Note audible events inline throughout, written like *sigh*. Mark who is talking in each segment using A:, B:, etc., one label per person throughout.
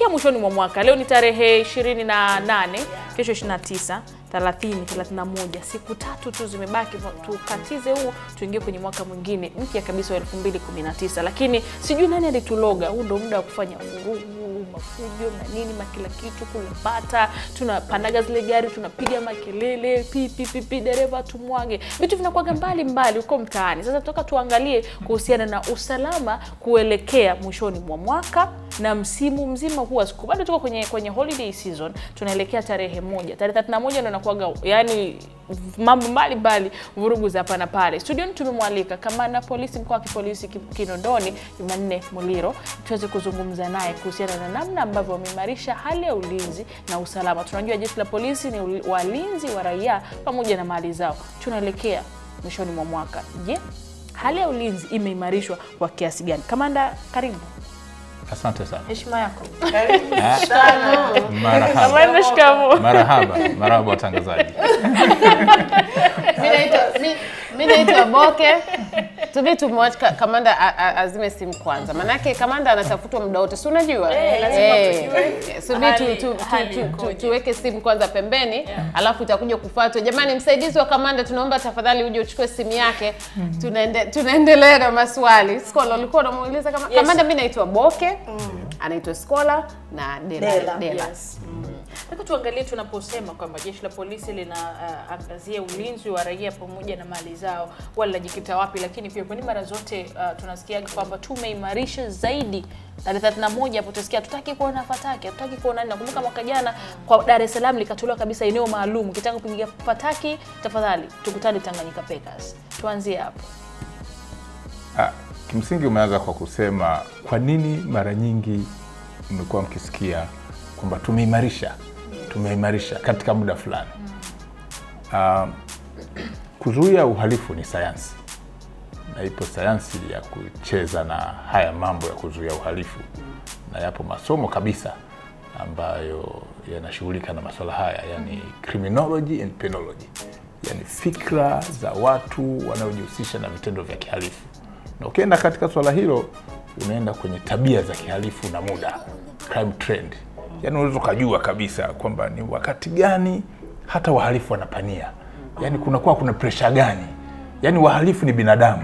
A: tunaelekea mwishoni mwa mwaka. Leo ni tarehe 28, kesho 29 30, 31, siku tatu tu zimebaki tukatize huu tuingie kwenye mwaka mwingine mpya kabisa wa 2019. Lakini sijui nani alituloga, huu ndo muda wa kufanya vurugu, mafujo na nini makila kitu kulipata tunapandaga zile gari tunapiga makelele pi pi pi, pi dereva tumwage, vitu vinakuwaga mbali mbali huko mtaani. Sasa tutaka tuangalie kuhusiana na usalama kuelekea mwishoni mwa mwaka na msimu mzima huu wa siku, bado tuko kwenye kwenye holiday season, tunaelekea tarehe moja, tarehe 31 ndio inakuwaga yani mambo mbalimbali, vurugu za hapa na pale. Studioni tumemwalika kamanda polisi mkoa wa kipolisi Kinondoni, Jumanne Muliro, tuweze kuzungumza naye kuhusiana na namna ambavyo wameimarisha hali ya ulinzi na usalama. Tunajua jeshi la polisi ni walinzi wa raia pamoja na mali zao. Tunaelekea mwishoni mwa mwaka. Je, hali ya ulinzi imeimarishwa kwa kiasi gani? Kamanda, karibu.
B: Asante sana.
A: Heshima yako.
B: Marahaba.
A: sana. shikamoo.
B: Marahaba. Marahaba watangazaji. *laughs*
C: Mimi naitwa- mi- Boke. Tuvi tumwacha kamanda azime simu kwanza, manake kamanda anatafutwa muda wote, si unajua subiri
A: hali-
C: tu, tu, tu, tu, tuweke simu kwanza pembeni alafu itakuja kufuatwa. Jamani, msaidizi wa kamanda, tunaomba tafadhali uje uchukue simu yake. Tunaende, tunaendelea na maswali. Skola, ulikuwa unamuuliza kama
A: Yes.
C: kamanda. Mi naitwa Boke, anaitwa Skola na Dela,
D: Dela.
C: Dela.
A: Nataka tuangalie tunaposema kwamba jeshi la polisi linaangazia uh, ulinzi wa raia pamoja na mali zao, wala linajikita wapi, lakini pia kwani mara zote uh, tunasikia kwamba tumeimarisha zaidi tarehe 31 hapo tusikia tutaki kuona fataki, hatutaki kuona nini. Nakumbuka mwaka jana kwa Dar es Salaam likatolewa kabisa eneo maalum, ukitaka kupiga fataki tafadhali tukutane Tanganyika Packers. Tuanzie hapo.
B: Ah, kimsingi umeanza kwa kusema kwa nini mara nyingi mmekuwa mkisikia kwamba tumeimarisha tumeimarisha katika muda fulani. Uh, kuzuia uhalifu ni sayansi na ipo sayansi ya kucheza na haya mambo ya kuzuia uhalifu, na yapo masomo kabisa ambayo yanashughulika na masuala haya, yani criminology and penology, yani fikra za watu wanaojihusisha na vitendo vya kihalifu. Na ukienda katika swala hilo, unaenda kwenye tabia za kihalifu na muda, crime trend, yani unaweza ukajua kabisa kwamba ni wakati gani hata wahalifu wanapania, yani kunakuwa kuna presha gani. Yani wahalifu ni binadamu.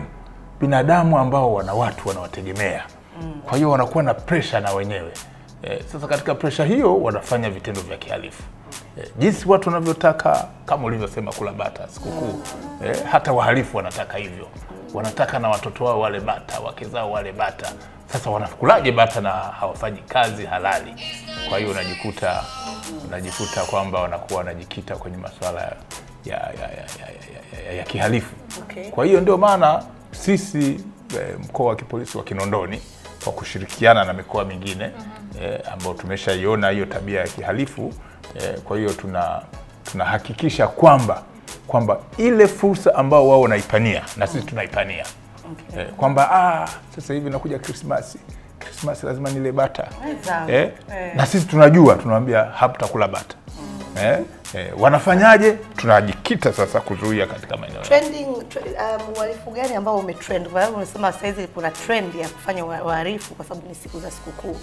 B: Binadamu ambao wana watu wanawategemea. Kwa hiyo wanakuwa na presha na wenyewe. E, sasa katika presha hiyo wanafanya vitendo vya kihalifu. Eh, jinsi watu wanavyotaka kama ulivyosema kula bata sikukuu. Eh, hata wahalifu wanataka hivyo wanataka na watoto wao wale bata wake zao wale bata. Sasa wanakulaje bata na hawafanyi kazi halali? Kwa hiyo unajikuta unajikuta kwamba wanakuwa wanajikita kwenye masuala ya, ya, ya, ya, ya, ya, ya, ya kihalifu.
D: Okay.
B: kwa hiyo ndio maana sisi eh, mkoa wa kipolisi wa Kinondoni kwa kushirikiana na mikoa mingine eh, ambayo tumeshaiona hiyo tabia ya kihalifu eh, kwa hiyo tuna tunahakikisha kwamba kwamba ile fursa ambao wao wanaipania na sisi tunaipania
D: Okay.
B: eh, kwamba ah, sasa hivi nakuja Krismasi, Krismasi lazima nile bata eh,
D: Eh.
B: na sisi tunajua, tunawambia haputakula bata mm. eh, eh, wanafanyaje? Tunajikita sasa kuzuia katika maeneo uharifu
D: Trending um, uhalifu gani ambao umetrend? Kwa sababu unasema saizi kuna trend ya kufanya uharifu uhalifu kwa sababu ni siku za sikukuu.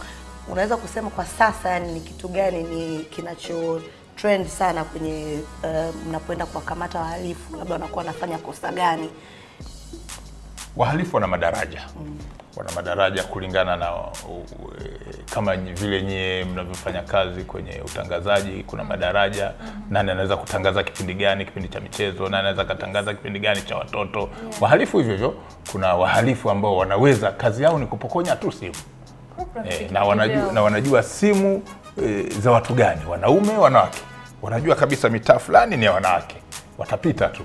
D: Unaweza kusema kwa sasa, yani ni kitu gani ni kinacho trend sana kwenye uh, mnapoenda kuwakamata wahalifu, labda wanakuwa wanafanya kosa gani?
B: wahalifu wana madaraja. Wana madaraja kulingana na uh, kama vile nyie mnavyofanya kazi kwenye utangazaji kuna madaraja. Nani anaweza kutangaza kipindi gani kipindi cha michezo? Nani anaweza katangaza kipindi gani cha watoto? Wahalifu hivyo hivyo kuna wahalifu ambao wanaweza kazi yao ni kupokonya tu simu. Eh, na, wanajua, na wanajua simu eh, za watu gani? Wanaume wanawake? Wanajua kabisa mitaa fulani ni ya wanawake. Watapita tu.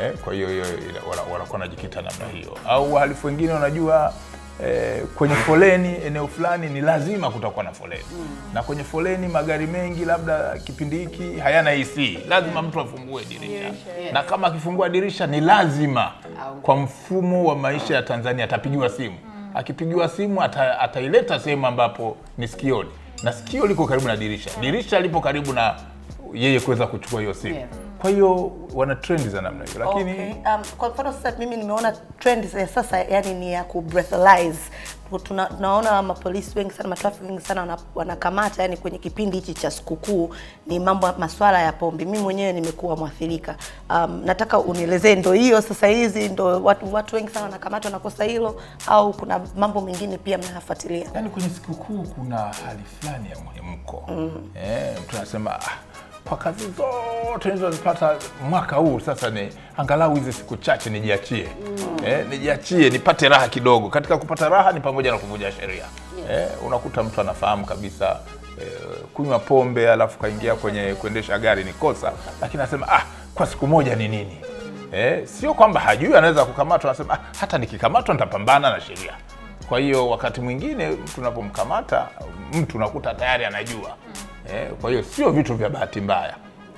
B: Eh, kwa hiyo hiyo wanakuwa wanajikita namna hiyo. Au wahalifu wengine wanajua eh, kwenye foleni eneo fulani ni lazima kutakuwa na foleni. Mm. na kwenye foleni magari mengi labda kipindi hiki hayana AC lazima mtu afungue dirisha. Na kama akifungua dirisha ni lazima kwa mfumo wa maisha ya Tanzania atapigiwa simu. Mm. akipigiwa simu ata, ataileta sehemu ambapo ni sikioni na sikio liko karibu na dirisha dirisha lipo karibu na yeye kuweza kuchukua hiyo simu
C: yeah.
B: kwa hiyo wana trend za namna hiyo lakini
D: Okay. Um, kwa mfano sasa mimi nimeona trend ya sasa yani ni ya ku breathalyze. Tuna, tunaona mapolisi wengi sana, matrafiki wengi sana wana- wanakamata yani kwenye kipindi hichi cha sikukuu ni mambo maswala ya pombe. mi mwenyewe nimekuwa mwathirika. Um, nataka unielezee ndo hiyo sasa hizi ndo watu, watu wengi sana wanakamatwa na kosa hilo au kuna mambo mengine pia mnayafuatilia?
B: yani kwenye sikukuu kuna hali fulani ya muhemko eh, mtu anasema ah, kwa kazi zote nilizozipata mwaka huu. Sasa ni angalau hizi siku chache nijiachie. Mm. eh, nijiachie nipate raha kidogo. Katika kupata raha ni pamoja na kuvunja sheria. Yes. eh, unakuta mtu anafahamu kabisa eh, kunywa pombe alafu kaingia kwenye kuendesha gari ni kosa. Lakini anasema ah, kwa siku moja ni nini? Eh, sio kwamba hajui anaweza kukamatwa. Anasema ah, hata nikikamatwa nitapambana na sheria. Kwa hiyo wakati mwingine mtu unapomkamata mtu unakuta tayari anajua eh, kwa hiyo sio vitu vya bahati mbaya.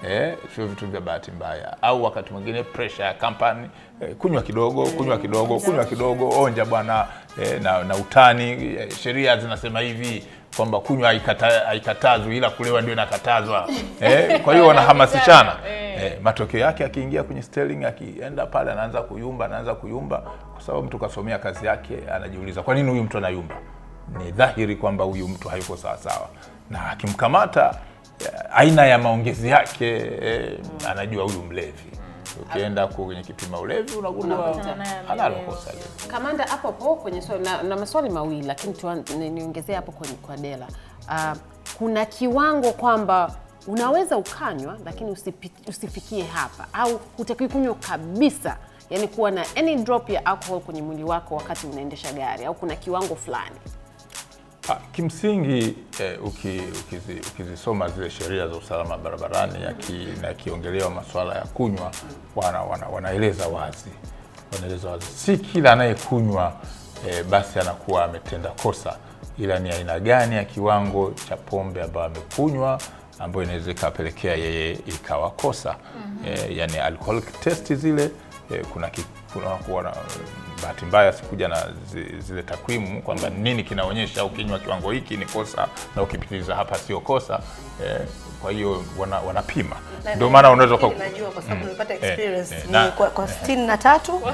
B: Eh, sio vitu vya bahati mbaya. Au wakati mwingine presha ya kampani eh, kunywa kidogo kunywa kidogo kunywa kidogo onja bwana eh, na, na utani. Eh, sheria zinasema hivi kwamba kunywa haikata- haikatazwi ila kulewa ndio inakatazwa. Eh, kwa hiyo wanahamasishana. *laughs* Eh, matokeo yake akiingia kwenye steering akienda pale anaanza kuyumba anaanza kuyumba kwa sababu mtu kasomea kazi yake anajiuliza kwa nini huyu mtu anayumba? Ni dhahiri kwamba huyu mtu hayuko sawasawa na akimkamata eh, aina ya maongezi yake eh, anajua huyu mlevi ukienda kwenye kipima ulevi unagundua
C: Unakuta
B: kosa lile.
C: Kamanda, hapo hapo kwenye swali na, na maswali mawili lakini niongezee hapo kwenye kwa Dela. Uh, kuna kiwango kwamba unaweza ukanywa lakini usipi, usifikie hapa au hutakiwi kunywa kabisa, yani kuwa na any drop ya alcohol kwenye mwili wako wakati unaendesha gari au kuna kiwango fulani.
B: Ah, Kimsingi eh, uki, ukizi, ukizisoma zile sheria za usalama barabarani na yakiongelewa masuala ya kunywa wana, wana, wanaeleza wazi. Wanaeleza wazi, si kila anayekunywa eh, basi anakuwa ametenda kosa, ila ni aina gani ya kiwango cha pombe ambayo amekunywa ambayo inaweza ikapelekea yeye ikawa kosa. Mm -hmm. eh, yani alcoholic test zile eh, kuna, ki, kuna kuwa bahati mbaya sikuja na zile takwimu kwamba nini kinaonyesha ukinywa kiwango hiki ni kosa na ukipitiliza hapa sio kosa eh, kwa hiyo wana, wanapima. Ndio maana unaweza
D: kwa najua kwa sababu nimepata
B: eh,
D: experience
B: eh,
D: ni
B: na-
D: kwa, kwa sitini na tatu. *laughs*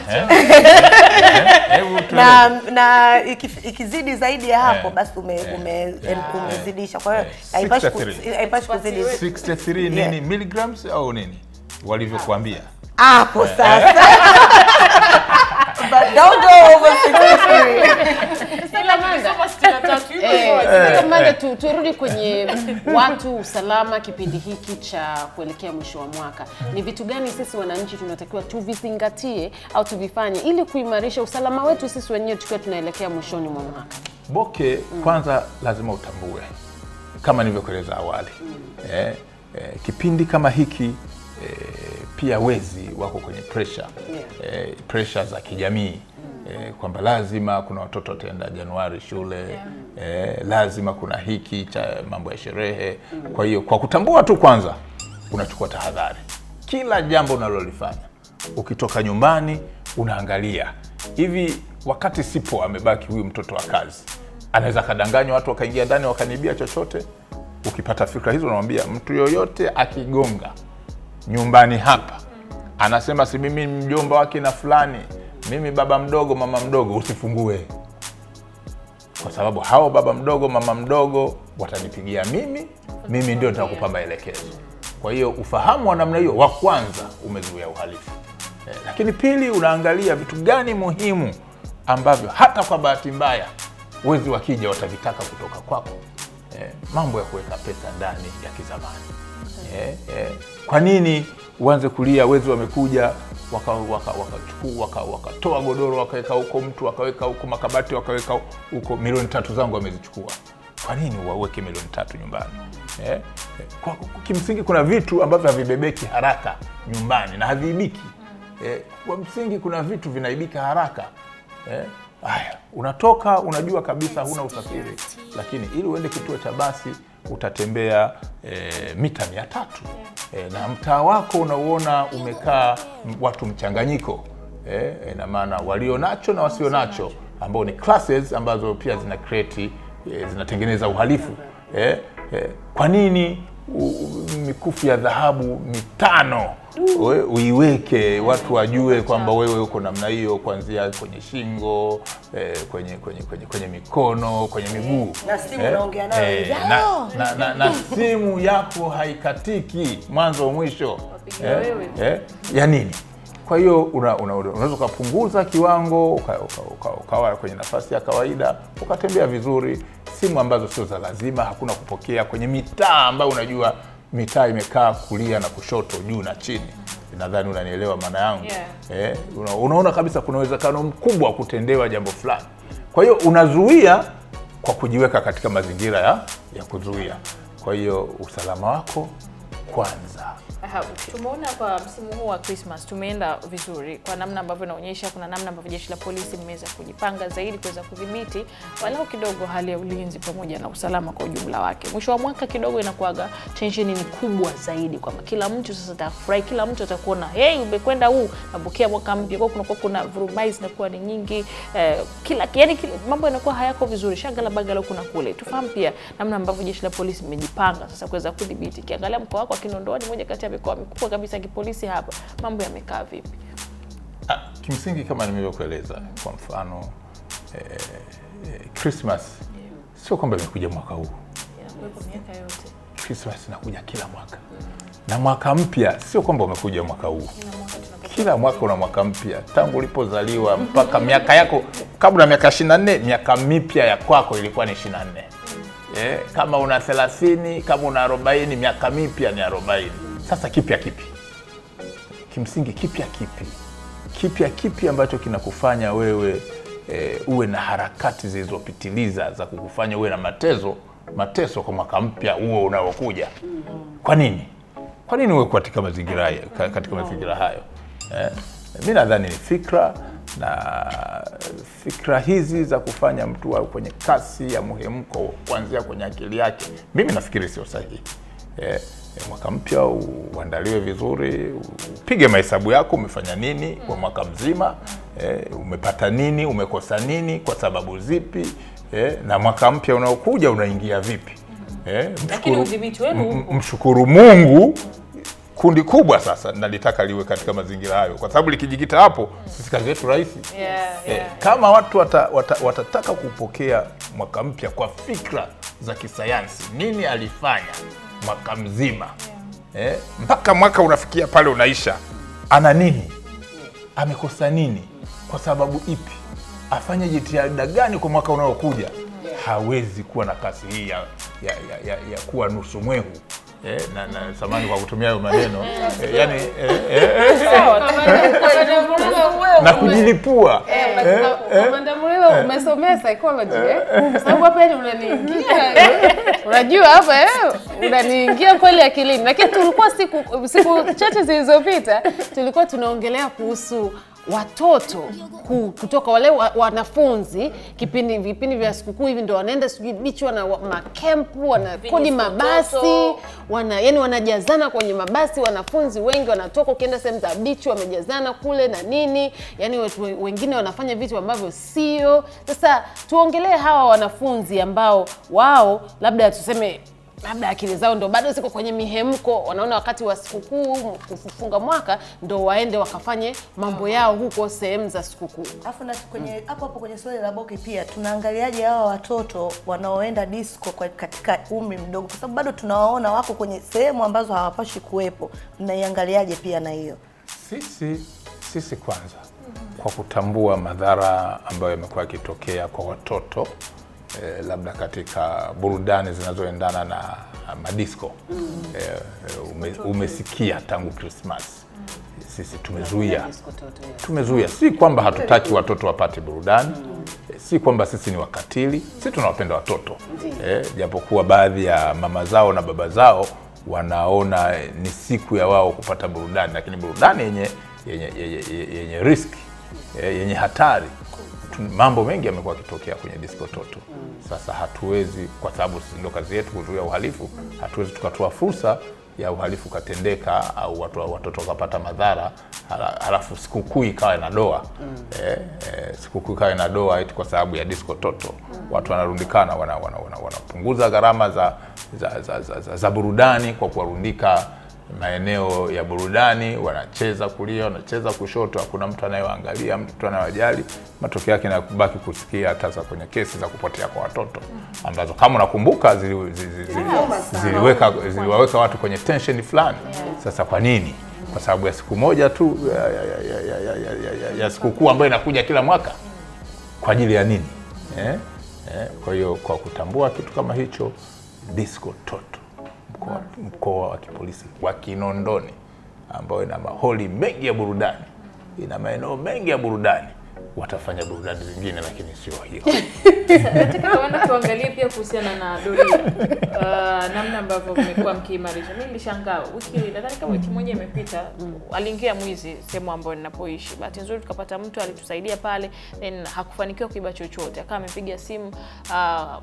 D: Na, na ikizidi zaidi ya hapo
B: Eh,
D: basi ume,
B: eh,
D: ume, umezidisha. Kwa hiyo
B: eh,
D: haipashi ku-
B: 63.
D: haipashi kuzidi
B: 63 nini
D: Yeah.
B: milligrams au nini? Walivyokuambia.
D: Hapo sasa. *laughs* Don't go over 63. *laughs*
A: Ila nikisoma 63 hivyo hivyo.
C: Eh, sasa Kamanda, tu, turudi kwenye watu usalama kipindi hiki cha kuelekea mwisho wa mwaka. Ni vitu gani sisi wananchi tunatakiwa tuvizingatie au tuvifanye ili kuimarisha usalama wetu sisi wenyewe tukiwa tunaelekea mwishoni mwa mwaka?
B: Boke kwanza lazima utambue kama nilivyokueleza awali mm. eh, eh, kipindi kama hiki eh, pia wezi wako kwenye pressure e, pressure za kijamii mm. e, kwamba lazima kuna watoto wataenda Januari shule yeah. e, lazima kuna hiki cha mambo ya sherehe. mm. Kwa hiyo kwa kutambua tu kwanza unachukua tahadhari kila jambo unalolifanya ukitoka nyumbani unaangalia hivi wakati sipo amebaki huyu mtoto wa kazi anaweza akadanganywa watu wakaingia ndani wakanibia chochote ukipata fikra hizo unamwambia mtu yoyote akigonga nyumbani hapa. Anasema si mimi mjomba wake na fulani mimi baba mdogo mama mdogo usifungue. Kwa sababu hao baba mdogo mama mdogo watanipigia mimi mimi ndio nitakupa maelekezo. Kwa hiyo ufahamu wa namna hiyo wa kwanza umezuia uhalifu. Eh, lakini pili unaangalia vitu gani muhimu ambavyo hata kwa bahati mbaya wezi wakija watavitaka kutoka kwako. Eh, mambo ya kuweka pesa ndani ya kizamani eh, yeah. kwa nini uanze kulia wezi wamekuja wakatoa waka, waka, waka, wakatoa godoro wakaweka huko mtu wakaweka huko makabati wakaweka huko milioni tatu zangu wamezichukua kwa nini waweke milioni tatu nyumbani Yeah. eh, kwa, kimsingi kuna vitu ambavyo havibebeki haraka nyumbani na haviibiki Yeah. kwa msingi kuna vitu vinaibika haraka Yeah. Aya, unatoka unajua kabisa huna usafiri, lakini ili uende kituo cha basi utatembea e, mita mia tatu. E, na mtaa wako unauona umekaa watu mchanganyiko. E, ina maana walio nacho na wasio nacho ambao ni classes ambazo pia zina create e, zinatengeneza uhalifu. E, e, kwa nini mikufu ya dhahabu mitano we- uiweke watu wajue kwamba wewe uko namna hiyo kuanzia kwenye shingo eh, kwenye, kwenye, kwenye, kwenye mikono kwenye miguu.
D: Na simu unaongea nayo,
B: eh, na, na, na, na simu yako haikatiki mwanzo mwisho.
A: Eh,
B: eh, ya nini? Kwa hiyo una, una, una- unaweza ukapunguza kiwango uka- uka- uka- ukawa kwenye nafasi ya kawaida ukatembea vizuri. Simu ambazo sio za lazima hakuna kupokea kwenye mitaa ambayo unajua mitaa imekaa kulia na kushoto juu na chini. Nadhani unanielewa maana yangu.
A: Yeah.
B: eh, una, unaona kabisa kuna uwezekano mkubwa wa kutendewa jambo fulani. Kwa hiyo unazuia kwa kujiweka katika mazingira ya, ya kuzuia. Kwa hiyo usalama wako kwanza
A: tumeona kwa msimu huu wa Christmas tumeenda vizuri kwa namna ambavyo inaonyesha, kuna namna ambavyo jeshi la polisi limeweza kujipanga zaidi kuweza kudhibiti walau kidogo hali ya ulinzi pamoja na usalama kwa ujumla wake. Mwisho wa mwaka kidogo inakuwaga tensheni ni kubwa zaidi, kwamba kila mtu sasa atafurahi, kila mtu atakuona hey, umekwenda huu napokea mwaka mpya, kwa kunakuwa kuna vurumai zinakuwa ni nyingi eh, kila yani kila, mambo yanakuwa hayako vizuri, shagala bagala kuna na kule. Tufahamu pia namna ambavyo jeshi la polisi limejipanga sasa kuweza kudhibiti. Kiangalia mkoa wako wa Kinondoni, ni moja kati ya mikoa mikubwa kabisa ya kipolisi hapa, mambo yamekaa vipi?
B: Ah, kimsingi kama nilivyokueleza kwa mfano eh, eh, Christmas yeah. sio kwamba imekuja mwaka huu.
A: yeah, yes.
B: Christmas inakuja kila mwaka na mwaka mpya sio kwamba umekuja mwaka huu.
A: kila mwaka
B: una mwaka mpya tangu ulipozaliwa mpaka miaka yako kabla miaka 24, miaka mipya ya kwako ilikuwa ni 24. Eh, kama una 30, kama una 40, miaka mipya ni 40. Sasa kipya kipi? Kimsingi kipya kipi? Kipya kipi ambacho kinakufanya wewe e, uwe na harakati zilizopitiliza za kukufanya uwe na matezo mateso kwa mwaka mpya huo unaokuja? Kwa nini? Kwa nini uwe katika mazingira hayo, katika mazingira hayo? Eh, mi nadhani ni fikra na fikra hizi za kufanya mtu awe kwenye kasi ya muhemko kuanzia kwenye akili yake, mimi nafikiri sio sahihi. Eh, mwaka mpya uandaliwe vizuri, upige mahesabu yako, umefanya nini kwa mwaka mzima, eh, umepata nini, umekosa nini, kwa sababu zipi, eh, na mwaka mpya unaokuja unaingia vipi. Eh,
A: Lakini
B: mshukuru- mshukuru Mungu kundi kubwa sasa nalitaka liwe katika mazingira hayo, kwa sababu likijikita hapo, sisi kazi yetu rahisi.
A: Yeah,
B: Eh,
A: yeah.
B: kama watu wata, wata, watataka kupokea mwaka mpya kwa fikra za kisayansi, nini alifanya mwaka mzima. Yeah. eh, mpaka mwaka unafikia pale unaisha, ana nini, amekosa nini, kwa sababu ipi, afanye jitihada gani kwa mwaka unaokuja. Hawezi kuwa na kasi hii ya, ya, ya, ya, ya kuwa nusu mwehu. Eh, na, na samani kwa kutumia hayo maneno. Eh, yani eh, eh, eh, na kujilipua.
C: Kamanda Murilo umesomea psychology eh? Kwa sababu hapa yani unaniingia unajua hapa eh, unaniingia kweli akilini, lakini tulikuwa siku siku chache zilizopita tulikuwa tunaongelea kuhusu watoto ku- kutoka wale wa, wanafunzi kipindi vipindi vya sikukuu hivi ndo wanaenda sijui bichi wana makempu wanakodi mabasi wana yani wanajazana kwenye mabasi wanafunzi wengi wanatoka ukienda sehemu za bichi wamejazana kule na nini yani watu wengine wanafanya vitu ambavyo sio. Sasa tuongelee hawa wanafunzi ambao wao labda tuseme labda akili zao ndo bado ziko kwenye mihemko wanaona wakati wa sikukuu kufunga mwaka ndo waende wakafanye mambo yao huko sehemu za sikukuu
D: Alafu na kwenye hapo hapo kwenye swali la Boki pia tunaangaliaje hawa watoto wanaoenda disco kwa katika umri mdogo, kwa sababu bado tunawaona wako kwenye sehemu ambazo hawapashi kuwepo. Mnaiangaliaje pia na hiyo?
B: Sisi sisi kwanza kwa kutambua madhara ambayo yamekuwa yakitokea kwa watoto eh, labda katika burudani zinazoendana na madisco. Mm. eh, ume, umesikia tangu Christmas. Krismas sisi tumezuia. Tumezuia, si kwamba hatutaki watoto wapate burudani. Eh, si kwamba sisi ni wakatili, si tunawapenda watoto. Eh, japokuwa baadhi ya mama zao na baba zao wanaona eh, ni siku ya wao kupata burudani, lakini burudani yenye yenye, yenye, yenye riski eh, yenye hatari mambo mengi yamekuwa akitokea kwenye disko toto. Sasa hatuwezi, kwa sababu ndo ndio kazi yetu kuzuia uhalifu, hatuwezi tukatoa fursa ya uhalifu ukatendeka au watu, watoto wakapata madhara hala- halafu sikukuu ikawa na doa mm. eh, eh, sikukuu ikawa na doa eti kwa sababu ya disco toto watu wanarundikana wanapunguza wana, wana, wana, gharama za, za, za, za, za, za burudani kwa kuwarundika maeneo ya burudani, wanacheza kulia, wanacheza kushoto, hakuna mtu anayewaangalia, mtu anayewajali. Matokeo yake nakubaki kusikia hata za kwenye kesi za kupotea kwa watoto mm-hmm. ambazo kama unakumbuka ziliwaweka zili, zili, zili, ziliwaweka watu kwenye tension fulani. Sasa kwa nini? Kwa sababu ya siku moja tu ya, ya, ya, ya, ya, ya, ya sikukuu ambayo inakuja kila mwaka, kwa ajili ya nini eh? Eh, kwa hiyo kwa kutambua kitu kama hicho disco tot mkoa, mkoa wa kipolisi wa Kinondoni ambayo ina maholi mengi ya burudani ina maeneo mengi ya burudani watafanya burudani zingine lakini sio hiyo *laughs*
A: Nataka tuende tuangalie pia kuhusiana na doria uh, namna ambavyo mmekuwa mkiimarisha. Mimi nilishangaa wiki, nadhani kama wiki moja imepita, aliingia mwizi sehemu ambayo ninapoishi. Bahati nzuri tukapata mtu alitusaidia pale, then hakufanikiwa kuiba chochote, akawa amepiga simu uh,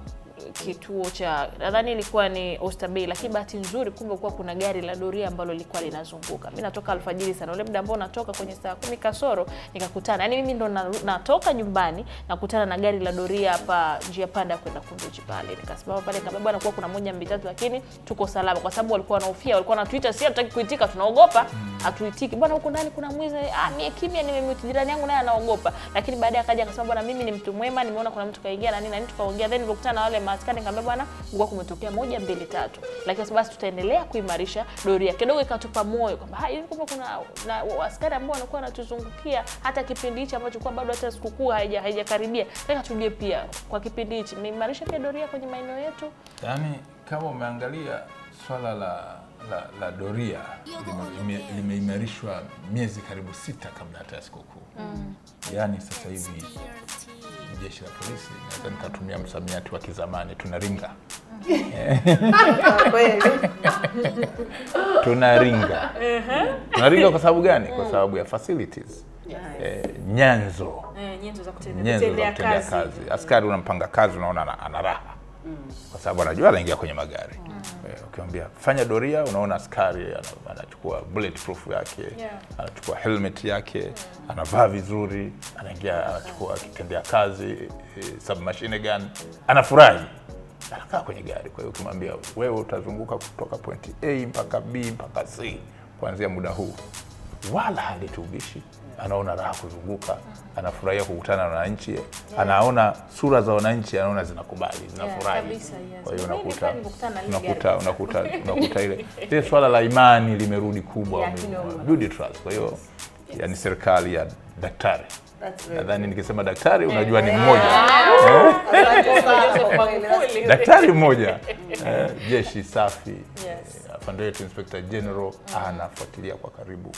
A: kituo cha nadhani ilikuwa ni Oysterbay, lakini bahati nzuri kumbe kuwa kuna gari la doria ambalo lilikuwa linazunguka. Mimi natoka alfajiri sana, ule muda ambao natoka kwenye saa kumi kasoro nikakutana, yani mimi ndo na- natoka nyumbani nakutana na gari la doria hapa njia panda kwenda Kunduchi pale. Nikasimama pale nikamwambia bwana, kuwa kuna moja mbili tatu, lakini tuko salama, kwa sababu walikuwa wanahofia, walikuwa wanatuita, si hatutaki kuitika, tunaogopa, hatuitiki bwana, huko ndani kuna mwizi. Ah, mie kimya, nimemute jirani yangu naye anaogopa, lakini baadaye akaja akasema bwana, mimi ni mtu mwema, nimeona kuna mtu kaingia na nini na nini, tukaongea, then nilikutana na wale maaskari, nikamwambia bwana, kulikuwa kumetokea moja mbili tatu, lakini sasa basi tutaendelea kuimarisha doria. Kidogo ikatupa moyo kwamba ha, hivi kumbe kuna na askari ambao wanakuwa wanatuzungukia hata kipindi hichi ambacho kwa bado hata sikukuu haija haijakaribia. Nataka tujue pia kwa kipindi hichi mmeimarisha pia doria kwenye maeneo yetu.
B: Yaani kama umeangalia swala la la, la doria limeimarishwa lime- miezi karibu sita kabla hata ya sikukuu. mm. Yaani sasa hivi jeshi la polisi naweza nikatumia msamiati wa kizamani, tunaringa *laughs*
D: Kweli. *laughs*
B: tunaringa tunaringa kwa sababu gani? Kwa sababu ya facilities. Eh, nyanzo.
A: Eh, nyenzo za kutendea
B: nyenzo za
A: kutendea
B: kutendea kazi. Askari unampanga kazi, unaona ana, ana raha kwa sababu anajua anaingia kwenye magari. Eh, Ukimwambia fanya doria, unaona askari anachukua bulletproof yake
A: Yeah.
B: anachukua helmet yake anavaa vizuri, anaingia anachukua kitendea kazi eh, submachine gun, anafurahi anakaa kwenye gari. Kwa hiyo ukimwambia wewe utazunguka kutoka point A mpaka B mpaka C kuanzia muda huu, wala halitubishi, anaona raha kuzunguka, anafurahia kukutana na wananchi, yeah. anaona sura za wananchi, anaona zinakubali, zinafurahi.
A: yeah, yes.
B: Kwa hiyo unakuta unakuta unakuta *laughs* unakuta ile ile swala la imani limerudi kubwa, yeah, trust. Kwa hiyo yes. yani serikali ya daktari. Nadhani nikisema daktari unajua ni mmoja. *laughs*
D: Asante
B: daktari mmoja. eh, jeshi safi.
A: Yes.
B: eh, afande inspector general anafuatilia kwa karibu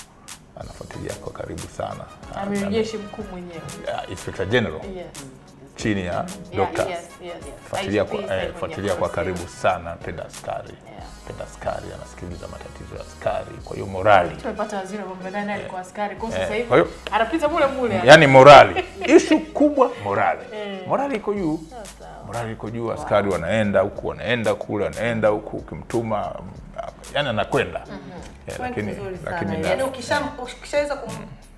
B: anafuatilia kwa karibu sana.
A: Amiri jeshi mkuu mwenyewe.
B: Ah, inspector general.
A: Yes.
B: chini ya
A: Dr.
B: dokta.
A: yes, yes.
B: fuatilia kwa, eh,
A: hivi
B: fuatilia kwa karibu sana penda askari.
A: Yeah.
B: penda askari anasikiliza matatizo ya askari kwa hiyo morali.
A: Tumepata waziri wa mambo ya ndani alikuwa askari, kwa
B: Eh,
A: sasa hivi
B: kwa hiyo-
A: anapita mule mule.
B: yani morali. *laughs* Ishu kubwa morali. Morali iko juu. Morali iko juu askari wanaenda huku wanaenda kule wanaenda huku ukimtuma mm, yani anakwenda. Mm
D: Point
B: lakini, lakini,
D: lakini, yani ukishaweza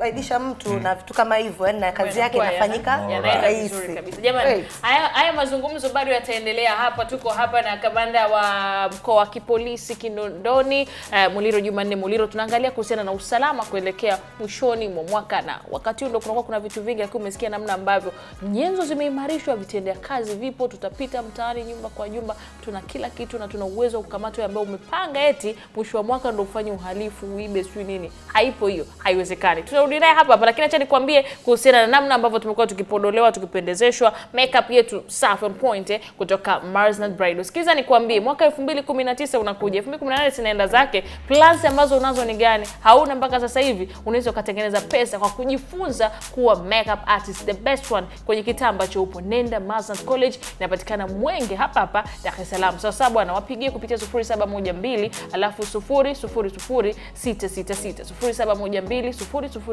D: kumfaidisha mtu na vitu kama hivyo, yani na kazi yake inafanyika rahisi.
A: Jamani, haya haya mazungumzo bado yataendelea hapa. Tuko hapa na kamanda wa mkoa wa kipolisi Kinondoni, uh, Muliro Jumanne Muliro. Tunaangalia kuhusiana na usalama kuelekea mwishoni mwa mwaka, na wakati huo ndo kunakuwa kuna vitu vingi, lakini umesikia namna ambavyo nyenzo zimeimarishwa, vitendea kazi vipo, tutapita mtaani nyumba kwa nyumba, tuna kila kitu na tuna uwezo wa kukamata wewe ambao umepanga eti mwisho wa mwaka ndo ufanye uhalifu, uibe, sijui nini. Haipo hiyo, haiwezekani. Tunarudi naye hapa hapa, lakini acha nikwambie kuhusiana na namna ambavyo tumekuwa tukipodolewa, tukipendezeshwa, makeup yetu safi on point eh, kutoka Marsnat Bridal. Sikiza nikwambie, mwaka 2019 unakuja, 2018 zinaenda zake. Plans ambazo unazo ni gani? Hauna mpaka sasa hivi, unaweza ukatengeneza pesa kwa kujifunza kuwa makeup artist, the best one kwenye kitaa ambacho upo. Nenda Marsnat College, inapatikana Mwenge hapa hapa Dar es Salaam. Sasa bwana, wapigie kupitia 0712 alafu 000 666 0712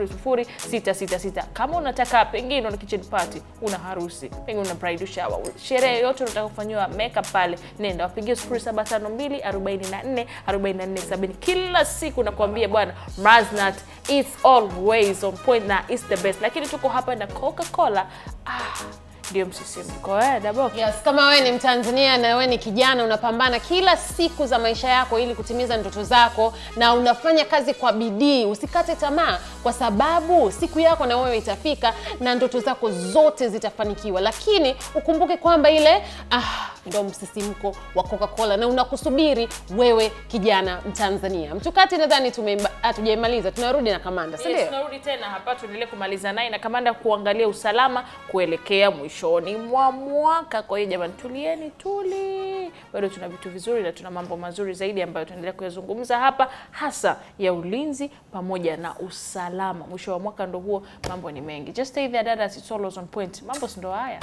A: 666. Kama unataka pengine una kitchen party, una harusi, pengine una bridal shower, sherehe yote unataka kufanyiwa makeup pale, nenda wapigie 0752 44 44 70. Kila siku nakwambia bwana, Maznat it's always on point na it's the best, lakini tuko hapa na Coca-Cola ah, ndio msisimko eh, Daboki.
C: Yes, kama wewe ni Mtanzania na wewe ni kijana unapambana kila siku za maisha yako ili kutimiza ndoto zako na unafanya kazi kwa bidii, usikate tamaa kwa sababu siku yako na wewe itafika na ndoto zako zote zitafanikiwa, lakini ukumbuke kwamba ile ah, ndo msisimko wa Coca-Cola na unakusubiri wewe kijana Mtanzania. Mtukati nadhani hatujaimaliza, tunarudi na kamanda, si
A: Yes,
C: ndio?
A: tunarudi tena hapa tuendelee kumaliza naye na kamanda kuangalia usalama kuelekea mwishoni mwa mwaka. Kwa hiyo jamani, tulieni tuli, bado tuna vitu vizuri na tuna mambo mazuri zaidi ambayo tunaendelea kuyazungumza hapa, hasa ya ulinzi pamoja na usalama. Mwisho wa mwaka ndo huo, mambo ni mengi. Just stay there, dada. It's all on point. Mambo si ndo haya.